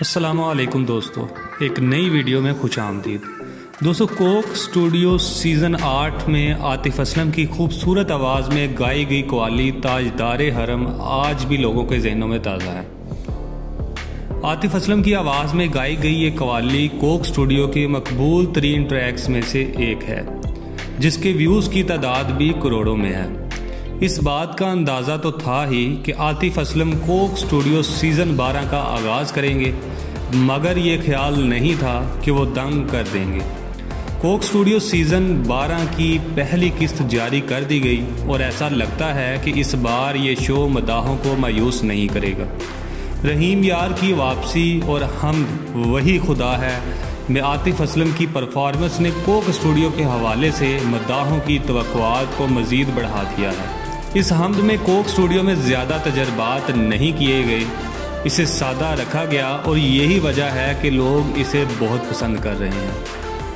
السلام علیکم دوستو، ایک نئی ویڈیو میں خوش آمدید۔ دوستو، کوک سٹوڈیو سیزن آٹھ میں عاطف اسلم کی خوبصورت آواز میں گائی گئی قوالی تاجدار حرم آج بھی لوگوں کے ذہنوں میں تازہ ہے۔ عاطف اسلم کی آواز میں گائی گئی یہ قوالی کوک سٹوڈیو کے مقبول ترین ٹریکس میں سے ایک ہے، جس کے ویوز کی تعداد بھی کروڑوں میں ہے۔ اس بات کا اندازہ تو تھا ہی کہ Atif Aslam Coke studio season بارہ کا آغاز کریں گے، مگر یہ خیال نہیں تھا کہ وہ دنگ کر دیں گے۔ کوک سٹوڈیو سیزن بارہ کی پہلی قسط جاری کر دی گئی اور ایسا لگتا ہے کہ اس بار یہ شو مداحوں کو مایوس نہیں کرے گا۔ رحیم یار کی واپسی اور ہم، وہی خدا ہے۔ میں عاطف اسلم کی پرفارمنس نے کوک سٹوڈیو کے حوالے سے مداحوں کی توقعات کو مزید بڑھا دیا ہے۔ اس حمد میں کوک سٹوڈیو میں زیادہ تجربات نہیں کیے گئے۔ اسے سادہ رکھا گیا اور یہی وجہ ہے کہ لوگ اسے بہت پسند کر رہے ہیں۔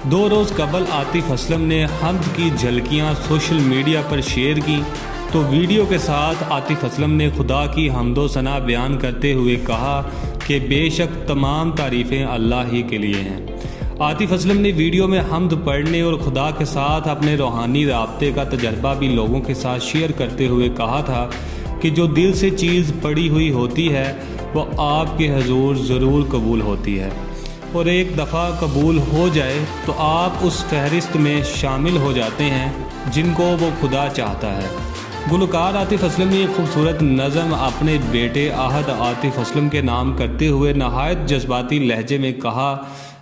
دو روز قبل عاطف اسلم نے حمد کی جھلکیاں سوشل میڈیا پر شیئر کی تو ویڈیو کے ساتھ عاطف اسلم نے خدا کی حمد و ثنا بیان کرتے ہوئے کہا کہ بے شک تمام تعریفیں اللہ ہی کے لیے ہیں۔ عاطف اسلم نے ویڈیو میں حمد پڑھنے اور خدا کے ساتھ اپنے روحانی رابطے کا تجربہ بھی لوگوں کے ساتھ شیئر کرتے ہوئے کہا تھا کہ جو دل سے چیز پڑی ہوئی ہوتی ہے، وہ آپ کے حضور ضرور قبول ہوتی ہے۔ اور ایک دفعہ قبول ہو جائے تو آپ اس فہرست میں شامل ہو جاتے ہیں جن کو وہ خدا چاہتا ہے۔ گلوکار عاطف اسلم نے ایک خوبصورت نظم اپنے بیٹے آہد عاطف اسلم کے نام کرتے ہوئے نہایت جذباتی لہجے میں کہا،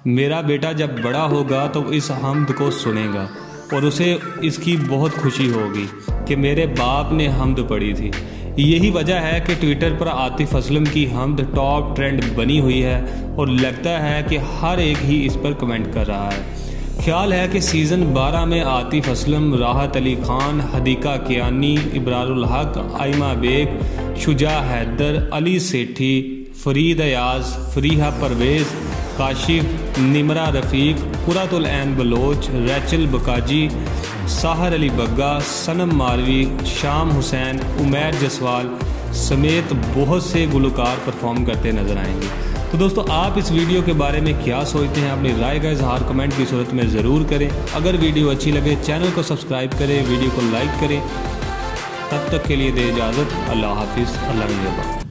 میرا بیٹا جب بڑا ہوگا تو اس حمد کو سنے گا اور اسے اس کی بہت خوشی ہوگی کہ میرے باپ نے حمد پڑھی تھی. یہی وجہ ہے کہ ٹویٹر پر عاطف اسلم کی حمد ٹاپ ٹرینڈ بنی ہوئی ہے اور لگتا ہے کہ ہر ایک ہی اس پر کمنٹ کر رہا ہے۔ خیال ہے کہ سیزن بارہ میں عاطف اسلم، راحت علی خان، حدیقہ کیانی، ابرار الحق آئمہ بیگ، شجاع حیدر، علی سیٹھی، فرید ایاز، فریحہ پرویز، کاشف، نمرہ رفیق قرات العین بلوچ، ریچل بکاجی ساہر علی بگا سنم ماروی، شام حسین، عمیر جسوال سمیت بہت سے گلوکار پرفارم کرتے نظر آئیں گے۔ تو دوستو، آپ اس ویڈیو کے بارے میں کیا سوچتے ہیں؟ اپنی رائے کا اظہار کمنٹ کی صورت میں ضرور کریں۔ اگر ویڈیو اچھی لگے، چینل کو سبسکرائب کریں، ویڈیو کو لائک کریں۔ تب تک کے لیے دے اجازت۔ اللہ حافظ۔ اللہ